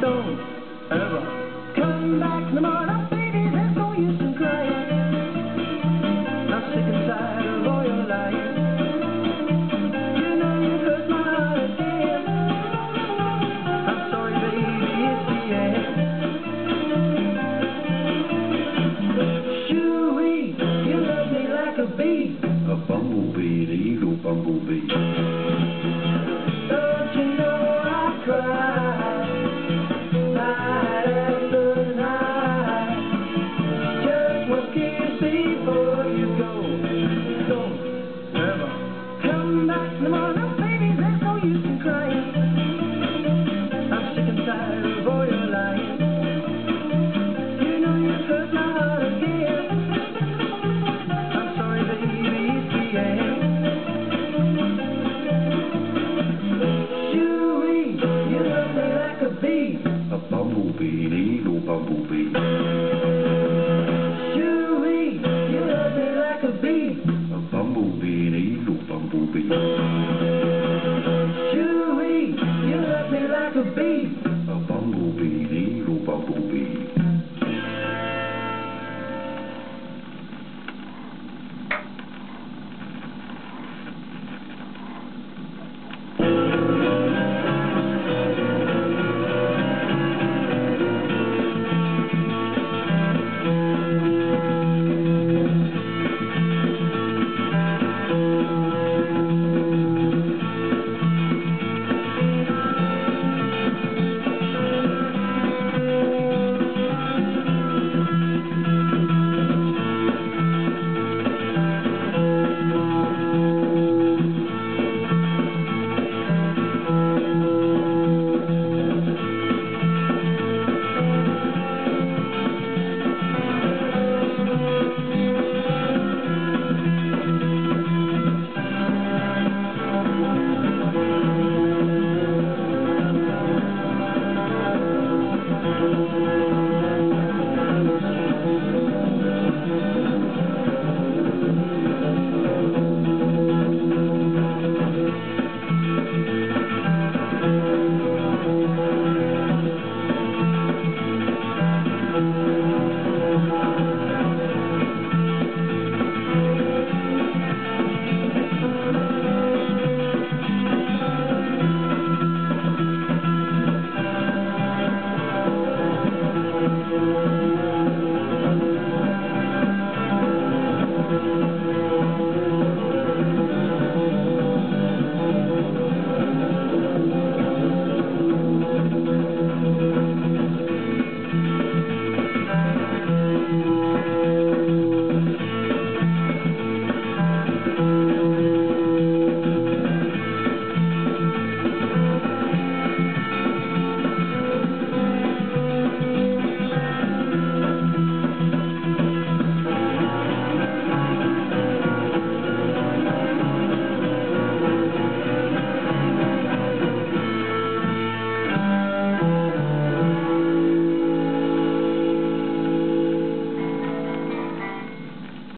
don't, ever come back in the morning. a bumblebee, an evil bumblebee. You love me like a bee. A bumblebee, an evil bumblebee.